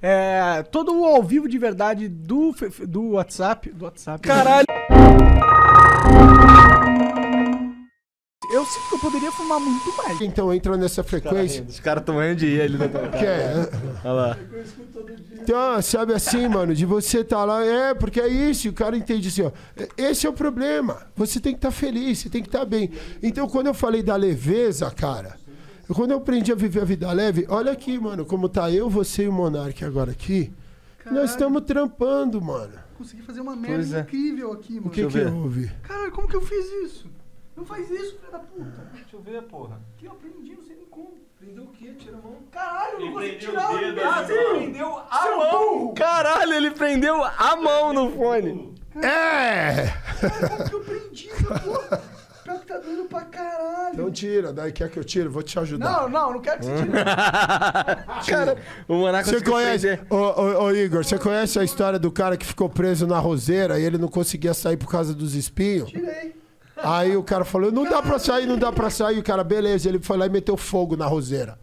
É, todo o ao vivo de verdade do, do WhatsApp. Do WhatsApp. Caralho. Eu sinto que eu poderia fumar muito mais. Então entra nessa frequência. Os caras tomando de ir ali na tua Que é, Olha lá. Então, sabe assim, mano, de você tá lá, é, porque é isso, e o cara entende assim, ó. Esse é o problema. Você tem que estar feliz, você tem que estar bem. Então, quando eu falei da leveza, cara, quando eu aprendi a viver a vida leve, olha aqui, mano, como tá eu, você e o Monark agora aqui. Nós estamos trampando, mano. Consegui fazer uma merda é. incrível aqui, mano. O que que houve? Caralho, como que eu fiz isso? Não faz isso, filho da puta. Deixa eu ver, porra. Que eu aprendi, não sei nem como. Prendeu o quê? Tira a mão. Caralho, eu não Ele consegui prendeu tirar o dedo assim, assim. Prendeu a mão. Caralho, ele prendeu a mão no fone. É! Como que eu prendi essa porra? Pior que tá doendo pra caralho. Então tira, daí quer que eu tire? Vou te ajudar. Não, não, não quero que você tire. Cara, o Monaco Você conhece, prender. ô, ô, ô, Igor, você conhece a história do cara que ficou preso na roseira e ele não conseguia sair por causa dos espinhos? Tirei. Aí o cara falou, não dá pra sair, não dá pra sair. O cara, beleza, ele foi lá e meteu fogo na roseira.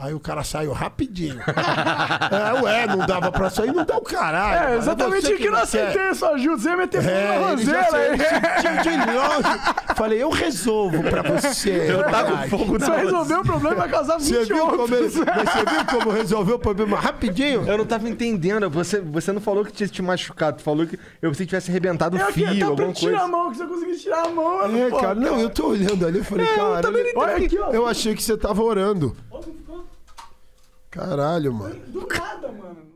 Aí o cara saiu rapidinho. é, ué, não dava pra sair, não dá o caralho. É, mano. exatamente o que eu não quer. aceitei sua ajuda. Você ia meter fogo É, na ele já roseira sentiu de longe. Falei, eu resolvo pra você. Eu tava com fogo na Você resolveu o problema e vai causar 20 Você viu, como ele, outros. você viu como resolveu o problema rapidinho? Eu não tava entendendo. Você, você não falou que tinha te machucado. Tu falou que eu pensei que tivesse arrebentado o Eu aqui, fio, tá pra alguma tirar a coisa. mão, que você conseguiu tirar a mão. mano, É, pô, cara, não, eu tô olhando ali, eu falei, cara, também não Olha aqui, ó. eu achei que você tava orando. Caralho, mano. Do nada, mano.